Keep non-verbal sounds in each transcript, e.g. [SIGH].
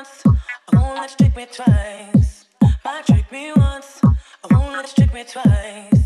once, I won't let you trick me twice. Might trick me once, I won't let you trick me twice.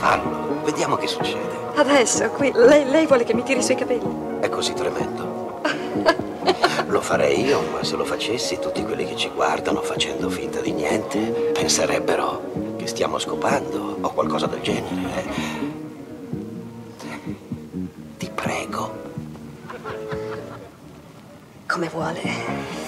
Fallo, vediamo che succede. Adesso, qui, lei, lei vuole che mi tiri sui capelli. È così tremendo. [LAUGHS] Lo farei io, ma se lo facessi tutti quelli che ci guardano facendo finta di niente penserebbero che stiamo scopando o qualcosa del genere. eh. Ti prego. Come vuole.